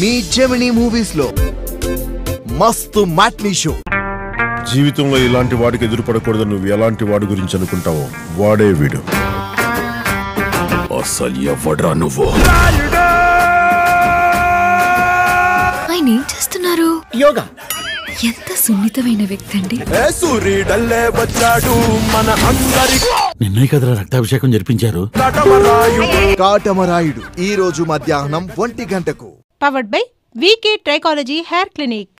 మీ Gemini మూవీస్లో మస్తు మాట్నీ show జీవితంలో ఇలాంటి వాడికి ఎదురుపడకూడదు నువ్వు ఎలాంటి వాడి గురించి అనుకుంటావో వాడే వీడు. అసలు ఎవడ్రా నువ్వు? ఆయన ఏం చేస్తున్నారు? యోగా. ఎంత సున్నితమైన వ్యక్తి అండి సూర్యుడల్లే వచ్చాడు మన అందరి నిన్నయ్య కదరా రక్తాభిషేకం జరిపించారు. కాటమరాయుడు ఈ రోజు మధ్యాహ్నం ఒంటి గంటకు. powered by VK Trichology Hair Clinic.